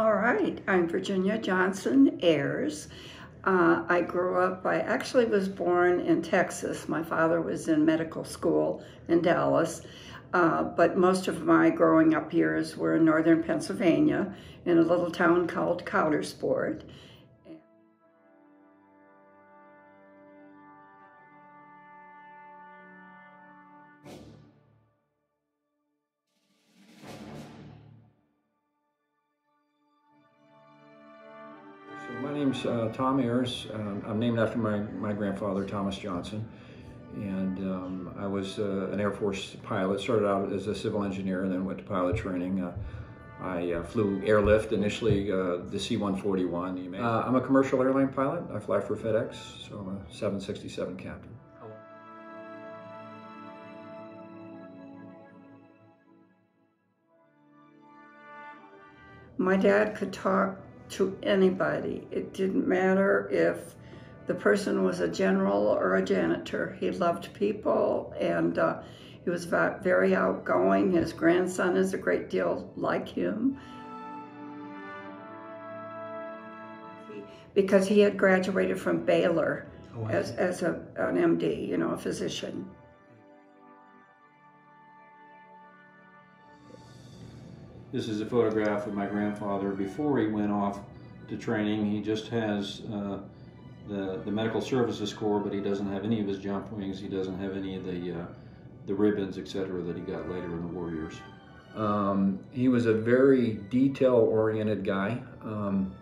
All right, I'm Virginia Johnson Ayers. Uh, I grew up, I actually was born in Texas. My father was in medical school in Dallas, uh, but most of my growing up years were in northern Pennsylvania in a little town called Coudersport. Name's uh, Tom Ayers. Um, I'm named after my, my grandfather, Thomas Johnson. And um, I was uh, an Air Force pilot. Started out as a civil engineer and then went to pilot training. Uh, I uh, flew airlift initially, uh, the C-141. Uh, I'm a commercial airline pilot. I fly for FedEx, so I'm a 767 captain. My dad could talk to anybody. It didn't matter if the person was a general or a janitor. He loved people and uh, he was very outgoing. His grandson is a great deal like him. Because he had graduated from Baylor oh, as, as a, an MD, you know, a physician. This is a photograph of my grandfather before he went off to training. He just has uh, the, the medical services corps, but he doesn't have any of his jump wings. He doesn't have any of the, uh, the ribbons, etc., that he got later in the war years. Um, he was a very detail-oriented guy. Um,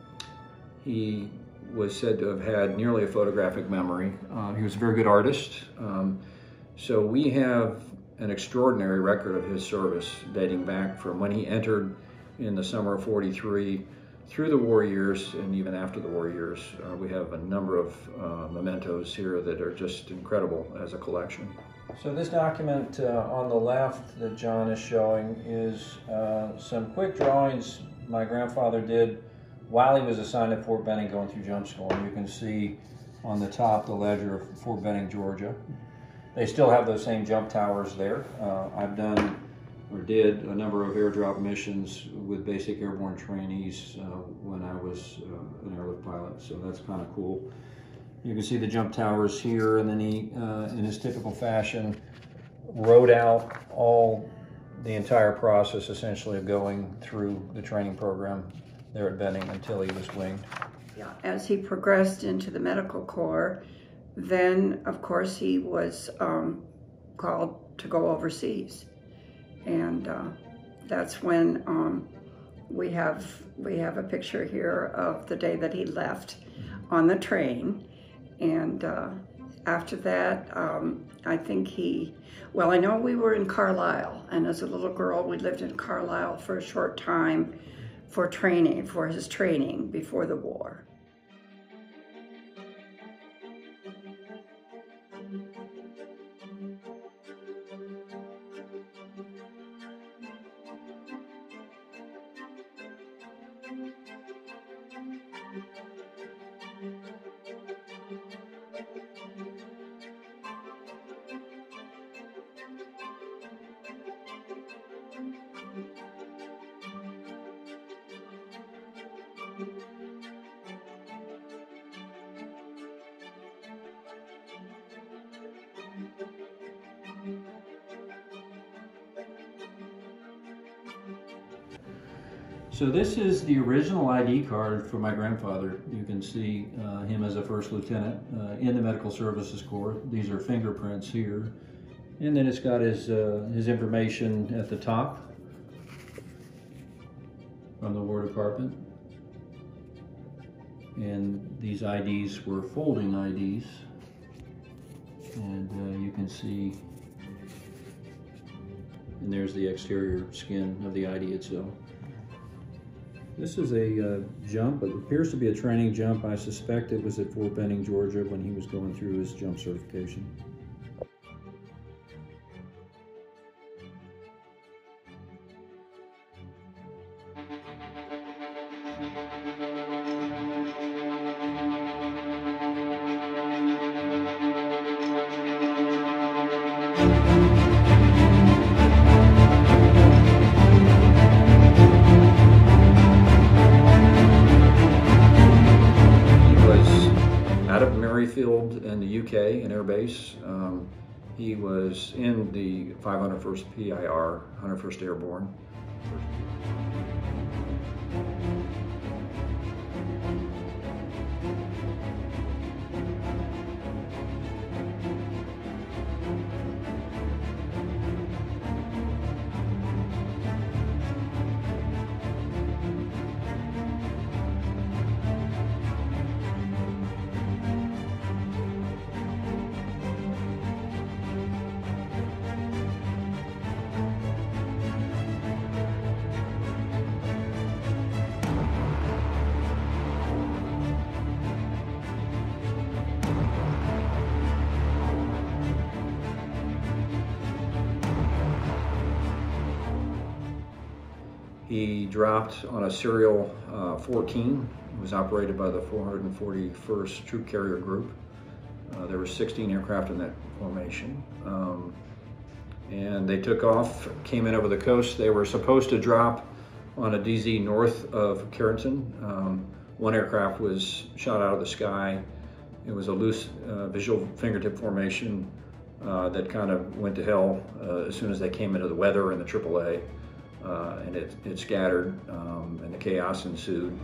he was said to have had nearly a photographic memory. Uh, he was a very good artist. Um, so we have an extraordinary record of his service dating back from when he entered in the summer of 43 through the war years and even after the war years. Uh, we have a number of uh, mementos here that are just incredible as a collection. So this document uh, on the left that John is showing is uh, some quick drawings my grandfather did while he was assigned at Fort Benning going through jump school. And you can see on the top the ledger of Fort Benning, Georgia. They still have those same jump towers there. Uh, I've done or did a number of airdrop missions with basic airborne trainees uh, when I was uh, an airlift pilot, so that's kind of cool. You can see the jump towers here, and then he, uh, in his typical fashion, wrote out all the entire process essentially of going through the training program there at Benning until he was winged. Yeah, as he progressed into the medical corps, then, of course, he was um, called to go overseas. And uh, that's when um, we have we have a picture here of the day that he left on the train. And uh, after that, um, I think he, well, I know we were in Carlisle, and as a little girl, we lived in Carlisle for a short time for training, for his training before the war. So this is the original ID card for my grandfather. You can see uh, him as a first lieutenant uh, in the Medical Services Corps. These are fingerprints here. And then it's got his, uh, his information at the top from the War Department. And these IDs were folding IDs. And uh, you can see, and there's the exterior skin of the ID itself. This is a uh, jump. It appears to be a training jump. I suspect it was at Fort Benning, Georgia when he was going through his jump certification. Out of Merryfield in the UK, an air base. Um, he was in the 501st PIR, 101st Airborne. He dropped on a serial uh, 14. It was operated by the 441st Troop Carrier Group. Uh, there were 16 aircraft in that formation. Um, and they took off, came in over the coast. They were supposed to drop on a DZ north of Carentan. Um, one aircraft was shot out of the sky. It was a loose uh, visual fingertip formation uh, that kind of went to hell uh, as soon as they came into the weather and the AAA uh, and it, it scattered um, and the chaos ensued.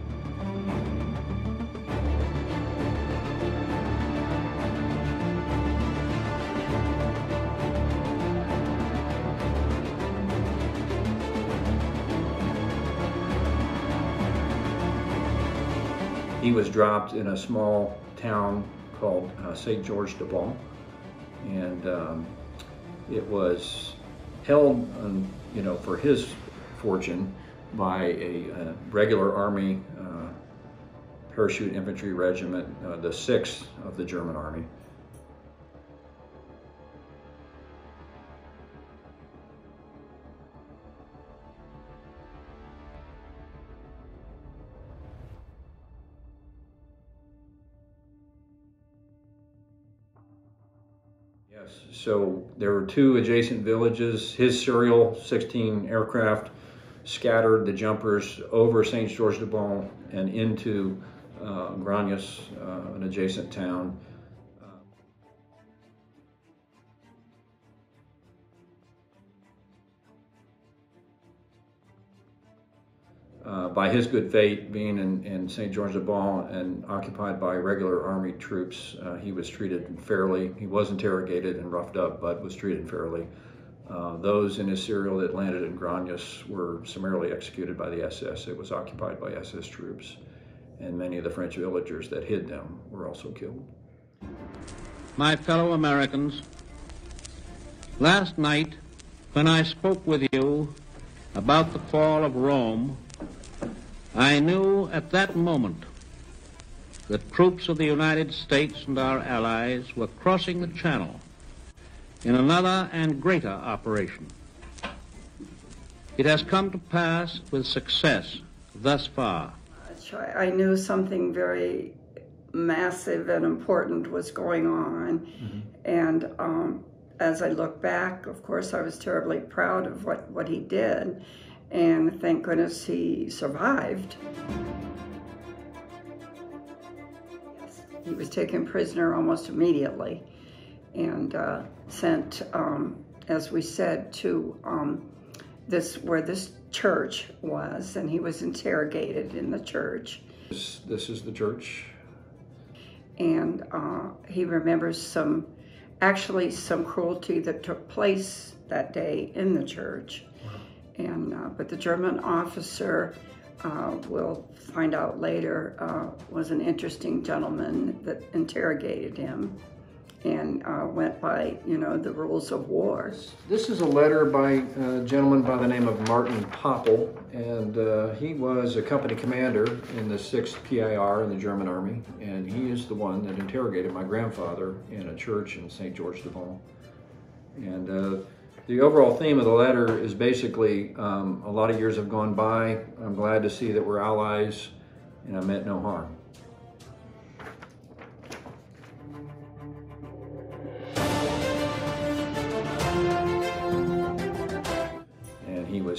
He was dropped in a small town called uh, St. George de Bon, and um, it was held, on, you know, for his fortune by a, a regular Army uh, parachute infantry regiment, uh, the 6th of the German Army. Yes, so there were two adjacent villages. His serial 16 aircraft scattered the jumpers over St. George de Bon and into uh, uh, an adjacent town. Uh, by his good fate, being in, in St. George de Bon and occupied by regular Army troops, uh, he was treated fairly. He was interrogated and roughed up, but was treated fairly. Uh, those in serial that landed in Graignes were summarily executed by the SS. It was occupied by SS troops, and many of the French villagers that hid them were also killed. My fellow Americans, last night when I spoke with you about the fall of Rome, I knew at that moment that troops of the United States and our allies were crossing the Channel in another and greater operation. It has come to pass with success thus far. I knew something very massive and important was going on. Mm-hmm. And um, as I look back, of course, I was terribly proud of what, what he did. And thank goodness he survived. He was taken prisoner almost immediately and uh, sent, um, as we said, to um, this where this church was, and he was interrogated in the church. This, this is the church. And uh, he remembers some, actually, some cruelty that took place that day in the church. Wow. And uh, but the German officer, uh, we'll find out later, uh, was an interesting gentleman that interrogated him and uh, went by, you know, the rules of war. This is a letter by a gentleman by the name of Martin Poppel, and uh, he was a company commander in the 6th PIR in the German Army, and he is the one that interrogated my grandfather in a church in St. George de Bon. And uh, the overall theme of the letter is basically um, a lot of years have gone by. I'm glad to see that we're allies, and I meant no harm.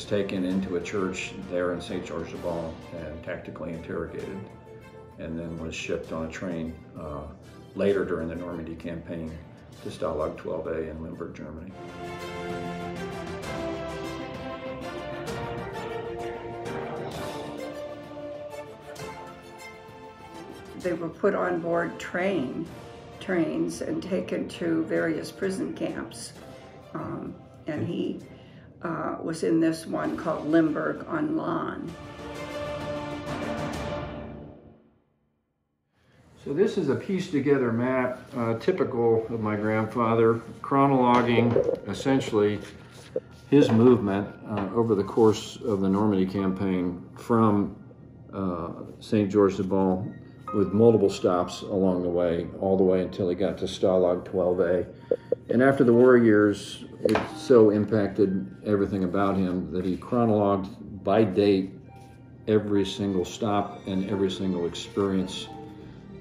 Taken into a church there in St. George de Bon and tactically interrogated and then was shipped on a train uh, later during the Normandy campaign to Stalag 12A in Limburg, Germany. They were put on board train trains and taken to various prison camps. Um, and he uh, was in this one called Limburg on Lahn. So this is a pieced together map, uh, typical of my grandfather, chronologing essentially his movement uh, over the course of the Normandy campaign from uh, St. George de Beaune with multiple stops along the way, all the way until he got to Stalag 12A. And after the war years, it so impacted everything about him that he chronologed by date every single stop and every single experience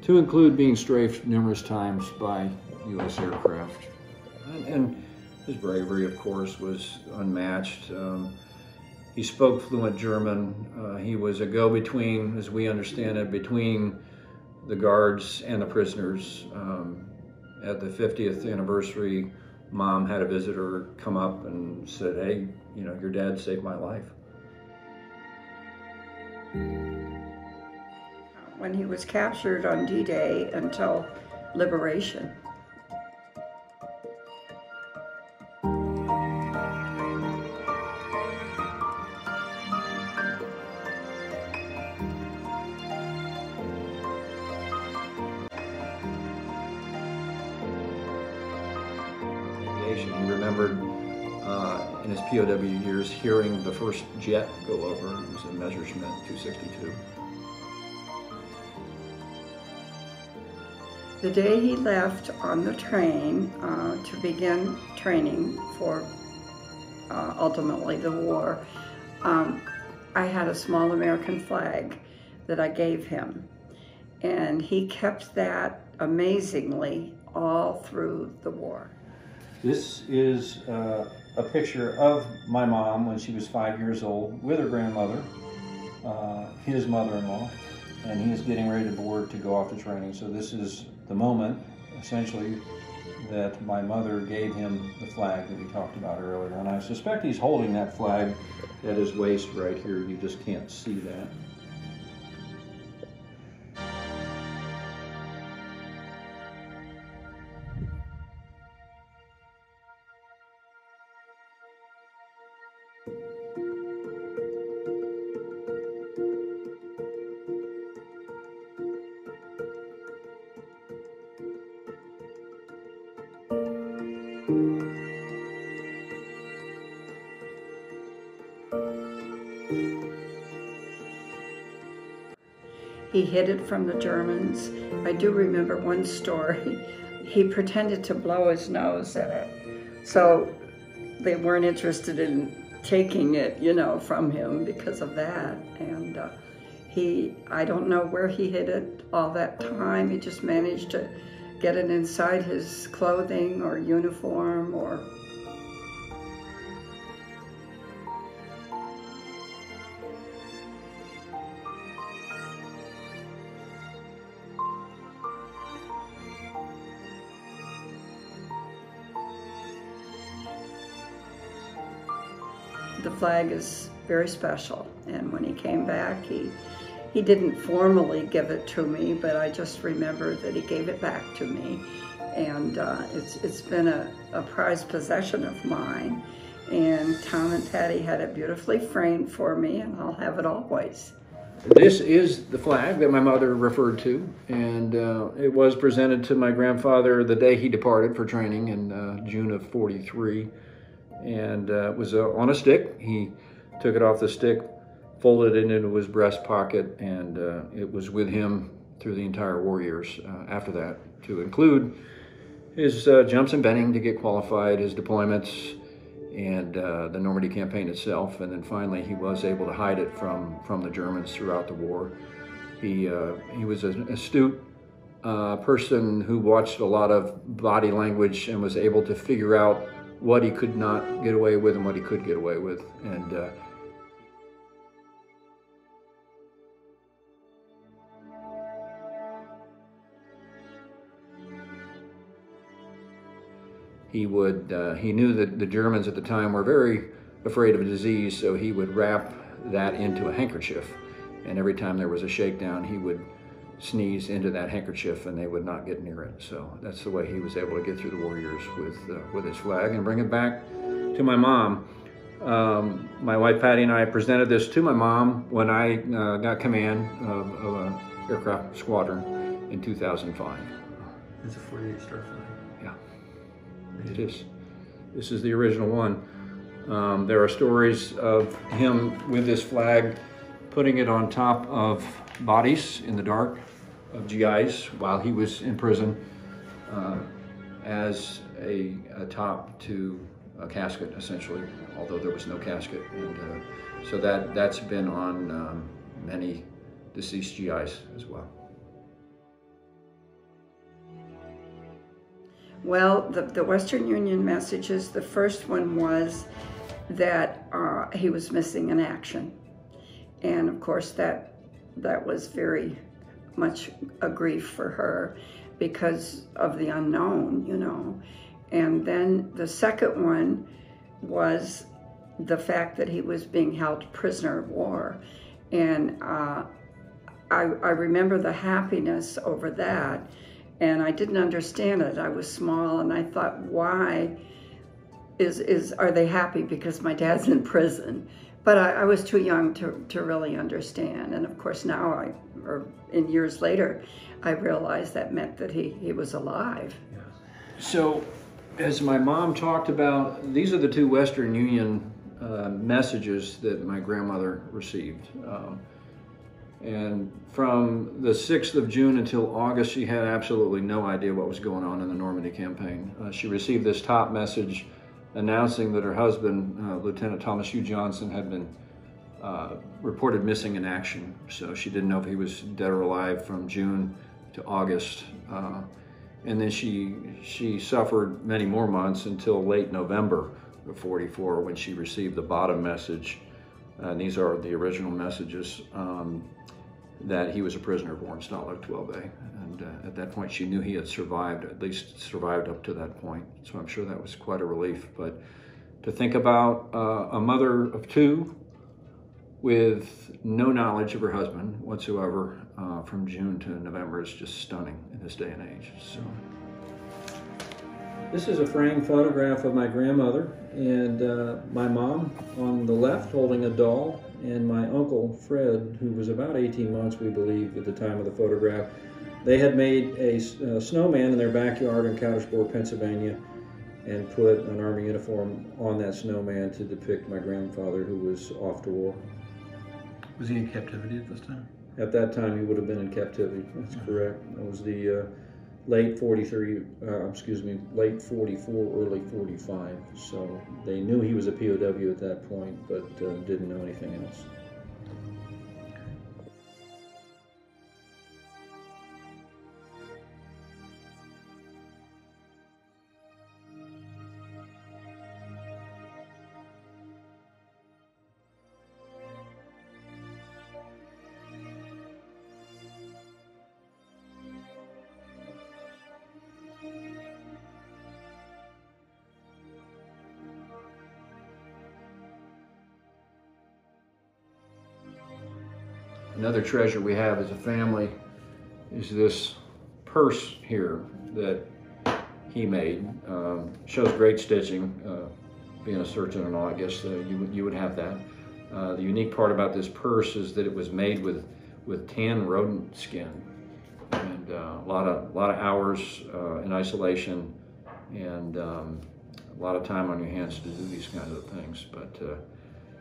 to include being strafed numerous times by U.S. aircraft. And, and his bravery, of course, was unmatched. Um, he spoke fluent German. Uh, he was a go-between, as we understand it, between the guards and the prisoners. Um, at the 50th anniversary, mom had a visitor come up and said, hey, you know, your dad saved my life. When he was captured on D-Day until liberation. His POW years hearing the first jet go over. It was a Messerschmitt 262. The day he left on the train uh, to begin training for uh, ultimately the war, um, I had a small American flag that I gave him. And he kept that amazingly all through the war. This is uh, a picture of my mom when she was five years old with her grandmother, uh, his mother-in-law, and he is getting ready to board to go off to training. So this is the moment, essentially, that my mother gave him the flag that we talked about earlier. And I suspect he's holding that flag at his waist right here. You just can't see that. He hid it from the Germans. I do remember one story. He pretended to blow his nose in it. So they weren't interested in taking it, you know, from him because of that. And uh, he, I don't know where he hid it all that time. He just managed to get it inside his clothing or uniform or the flag is very special. And when he came back, he he didn't formally give it to me, but I just remember that he gave it back to me. And uh, it's it's been a, a prized possession of mine. And Tom and Patty had it beautifully framed for me, and I'll have it always. This is the flag that my mother referred to, and uh, it was presented to my grandfather the day he departed for training in uh, June of 43 and uh, it was uh, on a stick. He took it off the stick, folded it into his breast pocket, and uh, it was with him through the entire war years uh, after that, to include his uh, jumps and Benning to get qualified, his deployments, and uh, the Normandy campaign itself. And then finally, he was able to hide it from, from the Germans throughout the war. He, he was an astute person who watched a lot of body language and was able to figure out what he could not get away with and what he could get away with. And uh, he would uh, he knew that the Germans at the time were very afraid of disease, so he would wrap that into a handkerchief. And every time there was a shakedown, he would sneeze into that handkerchief, and they would not get near it. So that's the way he was able to get through the war years with uh, with his flag and bring it back to my mom. Um, my wife Patty and I presented this to my mom when I uh, got command of, of an aircraft squadron in 2005. It's a 48 star flag. Yeah, it is. This is the original one. Um, there are stories of him with this flag, putting it on top of bodies in the dark of GIs while he was in prison uh, as a, a top to a casket, essentially, although there was no casket. And uh, so that, that's been on um, many deceased GIs as well. Well, the, the Western Union messages, the first one was that uh, he was missing in action. And of course, that, that was very much a grief for her because of the unknown, you know. And then the second one was the fact that he was being held prisoner of war. And uh, I, I remember the happiness over that. And I didn't understand it. I was small and I thought, why is, is are they happy because my dad's in prison? But I, I was too young to, to really understand. And of course now I, or in years later, I realized that meant that he, he was alive. So, as my mom talked about, these are the two Western Union uh, messages that my grandmother received. Um, and from the 6th of June until August, she had absolutely no idea what was going on in the Normandy campaign. Uh, she received this top message announcing that her husband, uh, Lieutenant Thomas Hugh Johnson, had been uh, reported missing in action. So she didn't know if he was dead or alive from June to August. Uh, and then she she suffered many more months until late November of 44 when she received the bottom message. And these are the original messages um, that he was a prisoner of in Stalag 12A. And uh, at that point, she knew he had survived, at least survived up to that point. So I'm sure that was quite a relief. But to think about uh, a mother of two with no knowledge of her husband whatsoever uh, from June to November is just stunning in this day and age. So. This is a framed photograph of my grandmother and uh, my mom on the left holding a doll, and my uncle Fred, who was about 18 months, we believe, at the time of the photograph. They had made a, snowman in their backyard in Coudersport, Pennsylvania, and put an army uniform on that snowman to depict my grandfather, who was off to war. Was he in captivity at this time? At that time, he would have been in captivity. That's correct. That was the uh, late 43, uh, excuse me, late 44, early 45. So they knew he was a POW at that point, but uh, didn't know anything else. Treasure we have as a family is this purse here that he made. Um, shows great stitching. Uh, being a surgeon and all, I guess uh, you, would, you would have that. Uh, the unique part about this purse is that it was made with, with tan rodent skin. And uh, a lot of, a lot of hours uh, in isolation and um, a lot of time on your hands to do these kinds of things. But uh,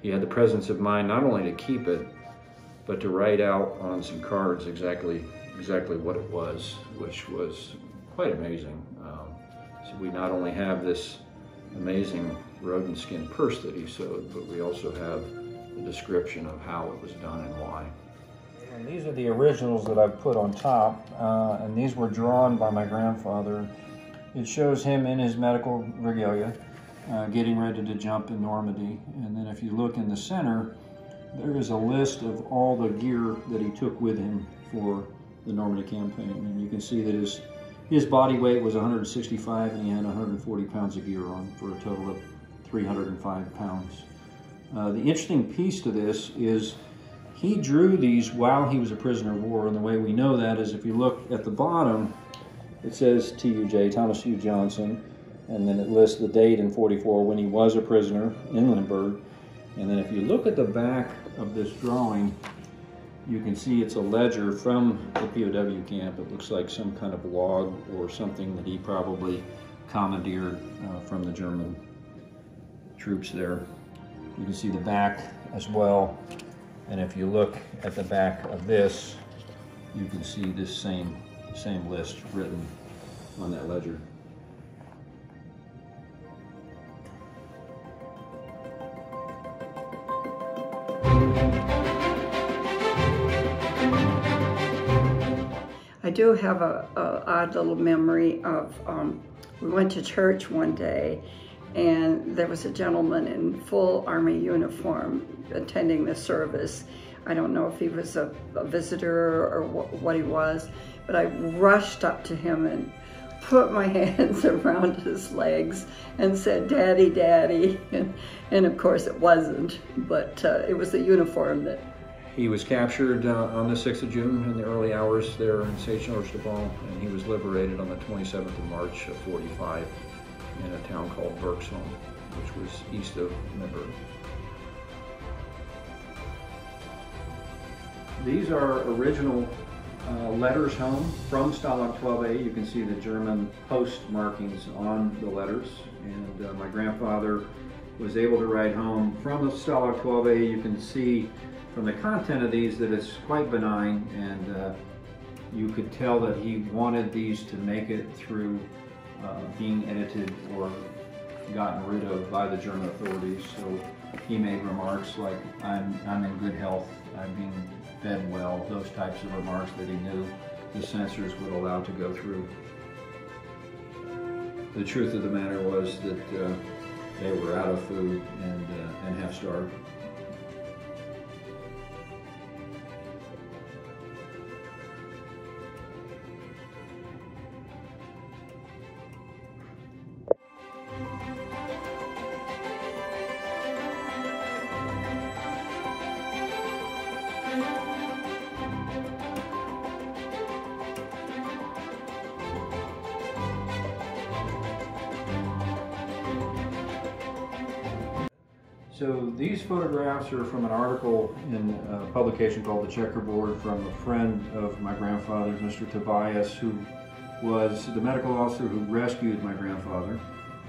he had the presence of mind not only to keep it, but to write out on some cards exactly exactly what it was, which was quite amazing. Um, so we not only have this amazing rodent skin purse that he sewed, but we also have a description of how it was done and why. And these are the originals that I've put on top, uh, and these were drawn by my grandfather. It shows him in his medical regalia, uh, getting ready to jump in Normandy. And then if you look in the center, there is a list of all the gear that he took with him for the Normandy campaign. And you can see that his, his body weight was 165 and he had 140 pounds of gear on for a total of 305 pounds. Uh, the interesting piece to this is he drew these while he was a prisoner of war, and the way we know that is if you look at the bottom, it says TUJ, Thomas U. Johnson, and then it lists the date in 44 when he was a prisoner in Limburg. And then if you look at the back of this drawing, you can see it's a ledger from the POW camp. It looks like some kind of log or something that he probably commandeered uh, from the German troops there. You can see the back as well. And if you look at the back of this, you can see this same, same list written on that ledger. Do have a, a odd little memory of um, we went to church one day and there was a gentleman in full army uniform attending the service. I don't know if he was a, a visitor or wh what he was, but I rushed up to him and put my hands around his legs and said, Daddy, Daddy. And, and of course it wasn't, but uh, it was the uniform that He was captured uh, on the 6th of June in the early hours there in St. George de and he was liberated on the 27th of March of 45 in a town called Bergsholm, which was east of Limburg. These are original uh, letters home from Stalag 12A. You can see the German post markings on the letters. And uh, my grandfather was able to write home from Stalag 12A. You can see from the content of these that it's quite benign and uh, you could tell that he wanted these to make it through uh, being edited or gotten rid of by the German authorities. So he made remarks like, I'm, I'm in good health, I'm being fed well, those types of remarks that he knew the censors would allow to go through. The truth of the matter was that uh, they were out of food and, uh, and half starved. So these photographs are from an article in a publication called The Checkerboard from a friend of my grandfather's, Mr. Tobias, who was the medical officer who rescued my grandfather.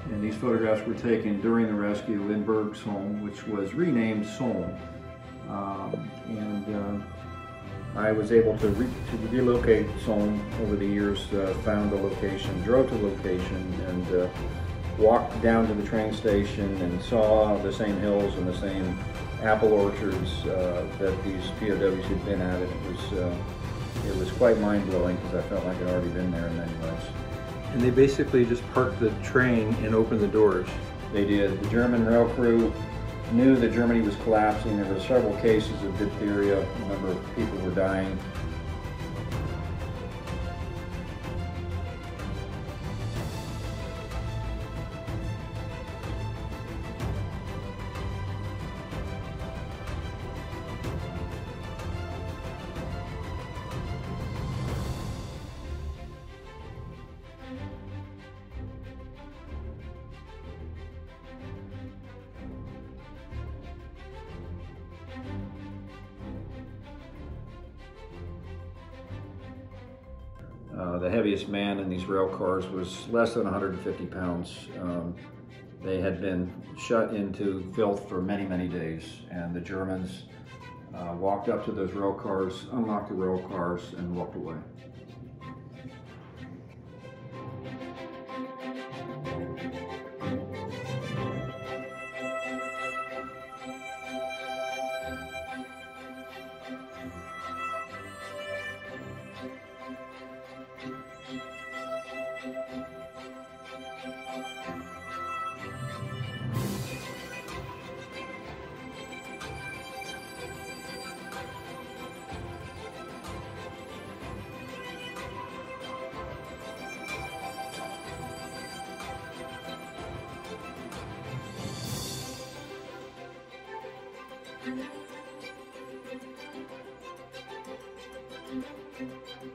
And these photographs were taken during the rescue in Berg's home, which was renamed Solm. Um, and uh, I was able to, re to relocate Solm over the years, uh, found the location, drove to location, and uh, walked down to the train station and saw the same hills and the same apple orchards uh, that these POWs had been at. It was uh, it was quite mind blowing because I felt like I'd already been there in many ways. And they basically just parked the train and opened the doors. They did. The German rail crew knew that Germany was collapsing. There were several cases of diphtheria. A number of people were dying. These rail cars was less than 150 pounds. Um, they had been shut into filth for many, many days, and the Germans uh, walked up to those rail cars, unlocked the rail cars, and walked away.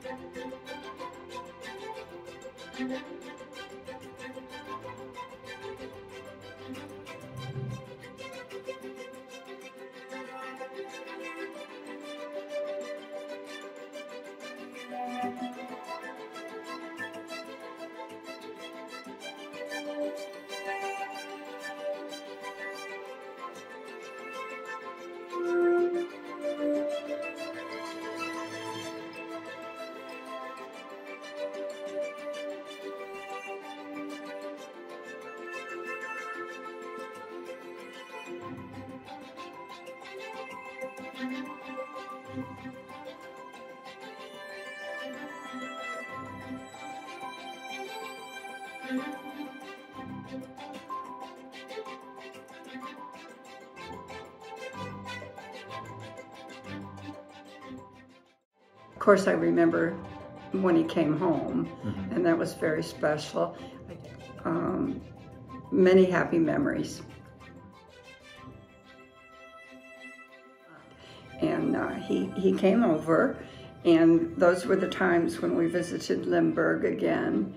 Thank you. Of course, I remember when he came home, Mhm. and that was very special. Um, many happy memories. And uh, he, he came over, and those were the times when we visited Limburg again.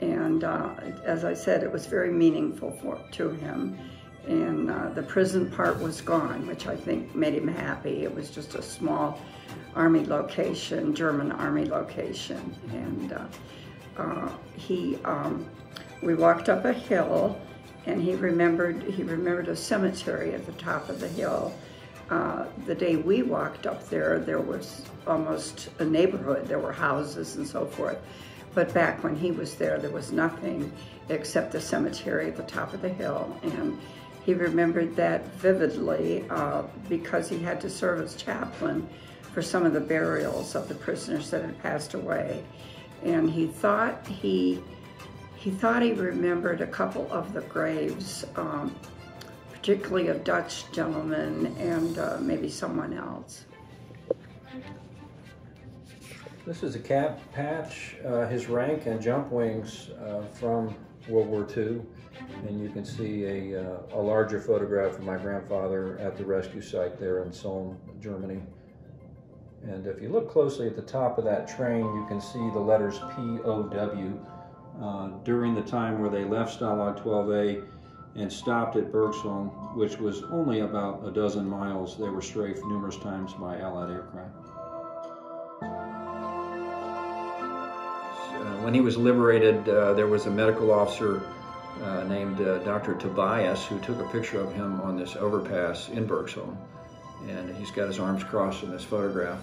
And uh, as I said, it was very meaningful for, to him. And uh, the prison part was gone, which I think made him happy. It was just a small army location, German army location. And uh, uh, he, um, we walked up a hill, and he remembered he remembered a cemetery at the top of the hill. Uh, the day we walked up there, there was almost a neighborhood. There were houses and so forth. But back when he was there, there was nothing except the cemetery at the top of the hill. And he remembered that vividly uh, because he had to serve as chaplain for some of the burials of the prisoners that had passed away. And he thought he he thought he remembered a couple of the graves, um, particularly a Dutch gentleman and uh, maybe someone else. This is a cap patch, uh, his rank and jump wings uh, from World War II. And you can see a, uh, a larger photograph of my grandfather at the rescue site there in Solm, Germany. And if you look closely at the top of that train, you can see the letters POW. Uh, during the time where they left Stalag 12A and stopped at Bergsholm, which was only about a dozen miles, they were strafed numerous times by Allied aircraft. When he was liberated, uh, there was a medical officer uh, named uh, Dr. Tobias who took a picture of him on this overpass in Bergsholm. And he's got his arms crossed in this photograph.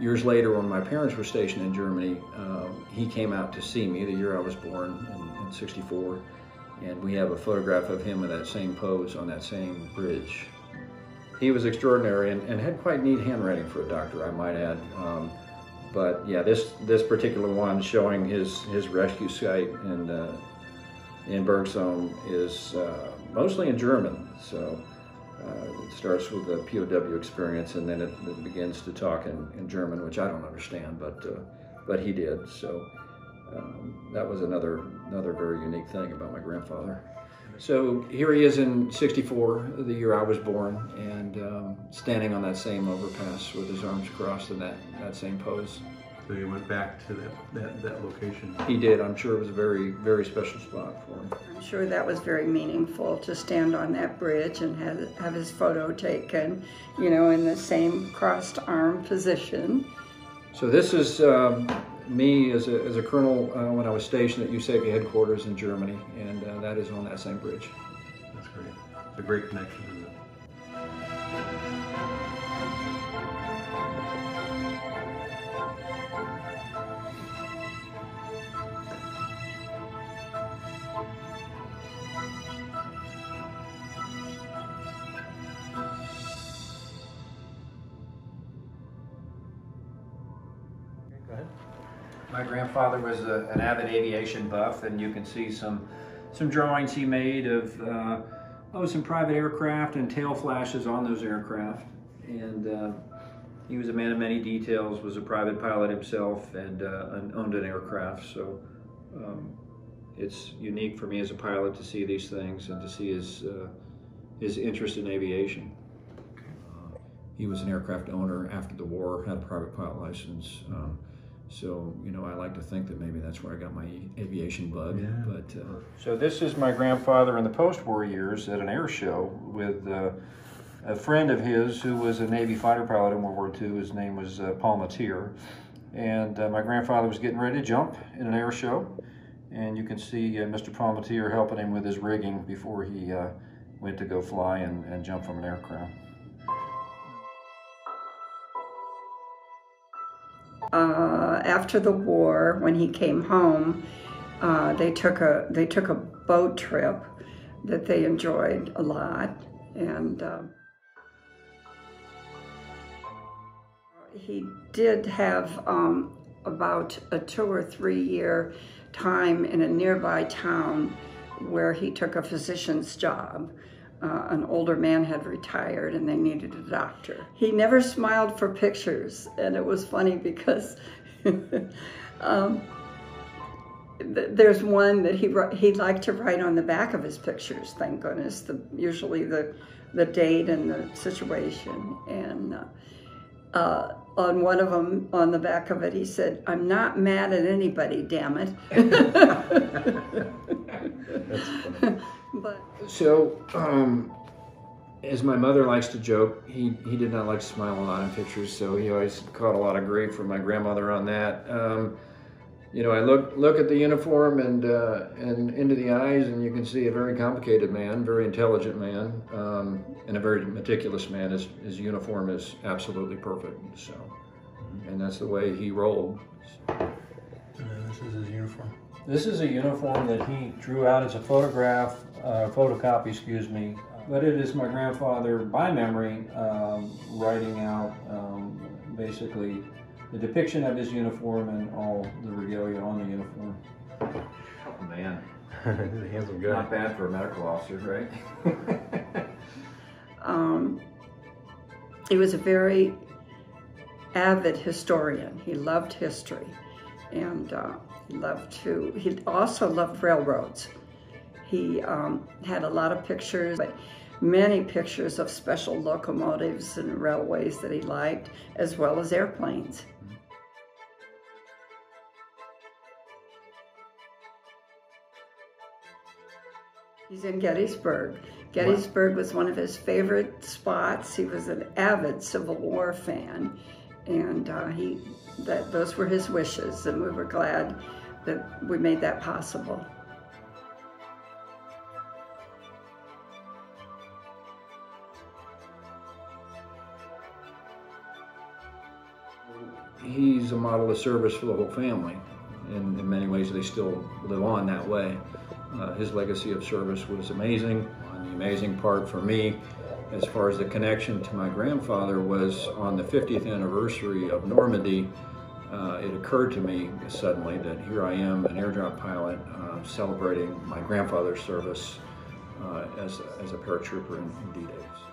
Years later, when my parents were stationed in Germany, uh, he came out to see me the year I was born in, in 64. And we have a photograph of him in that same pose on that same bridge. He was extraordinary and, and had quite neat handwriting for a doctor, I might add. Um, but yeah, this this particular one showing his his rescue site in uh, in Bergson is uh, mostly in German. So uh, it starts with the POW experience, and then it, it begins to talk in, in German, which I don't understand, but uh, but he did. So um, that was another another very unique thing about my grandfather. So here he is in '64, the year I was born, and um, standing on that same overpass with his arms crossed in that, that same pose. So he went back to that, that, that location. He did. I'm sure it was a very, very special spot for him. I'm sure that was very meaningful to stand on that bridge and have, have his photo taken, you know, in the same crossed arm position. So this is um, me as a, as a colonel uh, when I was stationed at USACA headquarters in Germany, and uh, that is on that same bridge. That's great. It's a great connection was a, an avid aviation buff, and you can see some some drawings he made of uh, oh some private aircraft and tail flashes on those aircraft. And uh, he was a man of many details. Was a private pilot himself, and, uh, owned an aircraft. So um, it's unique for me as a pilot to see these things and to see his uh, his interest in aviation. Uh, He was an aircraft owner after the war, had a private pilot license. Um, So, you know, I like to think that maybe that's where I got my aviation bug. Yeah. But uh, So this is my grandfather in the post-war years at an air show with uh, a friend of his who was a Navy fighter pilot in World War II. His name was uh, Paul Matier. And uh, my grandfather was getting ready to jump in an air show. And you can see uh, Mr. Paul Matier helping him with his rigging before he uh, went to go fly and, and jump from an aircraft. Uh, after the war, when he came home, uh, they took a they took a boat trip that they enjoyed a lot, and uh, he did have um, about a two or three year time in a nearby town where he took a physician's job. Uh, an older man had retired and they needed a doctor. He never smiled for pictures, and it was funny because um, th- there's one that he he liked to write on the back of his pictures. Thank goodness, the usually the the date and the situation. And uh, uh, on one of them, on the back of it, he said, "I'm not mad at anybody, damn it." but So, um, as my mother likes to joke, he, he did not like to smile a lot in pictures, so he always caught a lot of grief from my grandmother on that. Um, you know, I look look at the uniform and uh, and into the eyes, and you can see a very complicated man, very intelligent man, um, and a very meticulous man. His his uniform is absolutely perfect. So, and that's the way he rolled. this is his uniform. This is a uniform that he drew out as a photograph, uh, photocopy, excuse me. But it is my grandfather, by memory, um, writing out um, basically the depiction of his uniform and all the regalia on the uniform. Oh man, He's a handsome guy. not bad for a medical officer, right? um, he was a very avid historian. He loved history, and uh, he loved to. He also loved railroads. He um, had a lot of pictures, but many pictures of special locomotives and railways that he liked, as well as airplanes. He's in Gettysburg. Gettysburg was one of his favorite spots. He was an avid Civil War fan, and uh, he that those were his wishes, and we were glad that we made that possible. He's a model of service for the whole family. And in many ways, they still live on that way. Uh, his legacy of service was amazing. And the amazing part for me, as far as the connection to my grandfather, was on the 50th anniversary of Normandy. Uh, it occurred to me suddenly that here I am, an airdrop pilot, uh, celebrating my grandfather's service uh, as, as a paratrooper in, in D-Days.